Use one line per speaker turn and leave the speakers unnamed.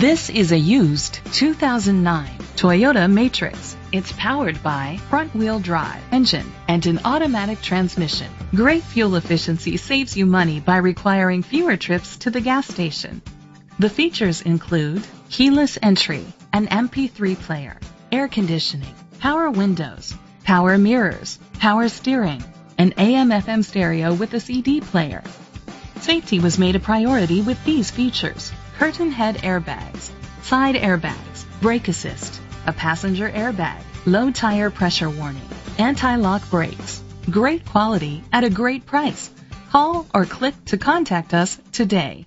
This is a used 2009 Toyota Matrix. It's powered by front-wheel drive engine and an automatic transmission. Great fuel efficiency saves you money by requiring fewer trips to the gas station. The features include keyless entry, an MP3 player, air conditioning, power windows, power mirrors, power steering, an AM FM stereo with a CD player. Safety was made a priority with these features curtain head airbags, side airbags, brake assist, a passenger airbag, low tire pressure warning, anti-lock brakes. Great quality at a great price. Call or click to contact us today.